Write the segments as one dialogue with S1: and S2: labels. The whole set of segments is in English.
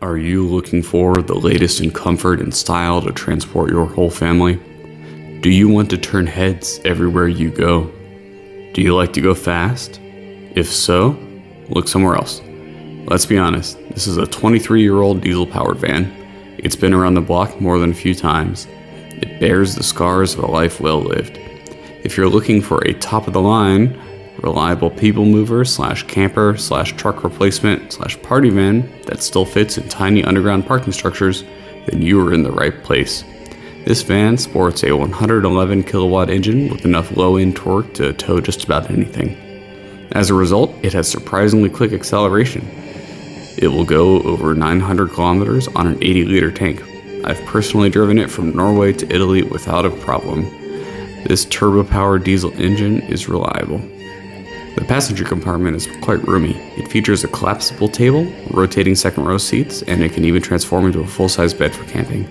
S1: Are you looking for the latest in comfort and style to transport your whole family? Do you want to turn heads everywhere you go? Do you like to go fast? If so, look somewhere else. Let's be honest, this is a 23 year old diesel powered van. It's been around the block more than a few times. It bears the scars of a life well lived. If you're looking for a top of the line, reliable people mover slash camper slash truck replacement slash party van that still fits in tiny underground parking structures, then you are in the right place. This van sports a 111 kilowatt engine with enough low end torque to tow just about anything. As a result, it has surprisingly quick acceleration. It will go over 900 kilometers on an 80 liter tank. I've personally driven it from Norway to Italy without a problem. This turbo powered diesel engine is reliable. The passenger compartment is quite roomy. It features a collapsible table, rotating second row seats, and it can even transform into a full size bed for camping.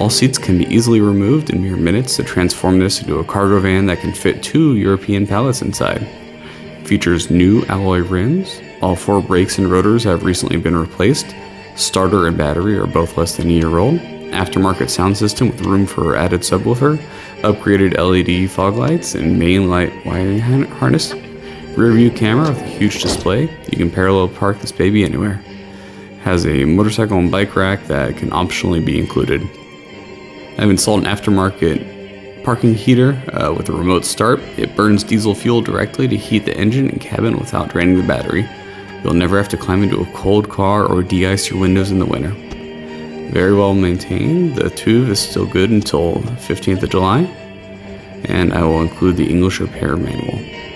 S1: All seats can be easily removed in mere minutes to transform this into a cargo van that can fit two European pallets inside. It features new alloy rims, all four brakes and rotors have recently been replaced, starter and battery are both less than a year old, aftermarket sound system with room for added subwoofer, upgraded LED fog lights, and main light wiring harness Rear view camera with a huge display. You can parallel park this baby anywhere. Has a motorcycle and bike rack that can optionally be included. I've installed an aftermarket parking heater uh, with a remote start. It burns diesel fuel directly to heat the engine and cabin without draining the battery. You'll never have to climb into a cold car or de-ice your windows in the winter. Very well maintained. The TÜV is still good until 15th of July. And I will include the English repair manual.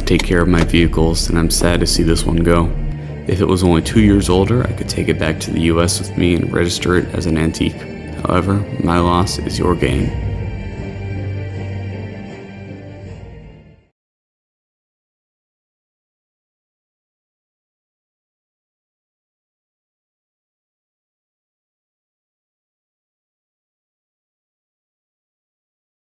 S1: To take care of my vehicles, and I'm sad to see this one go. If it was only two years older, I could take it back to the US with me and register it as an antique. However, my loss is your gain.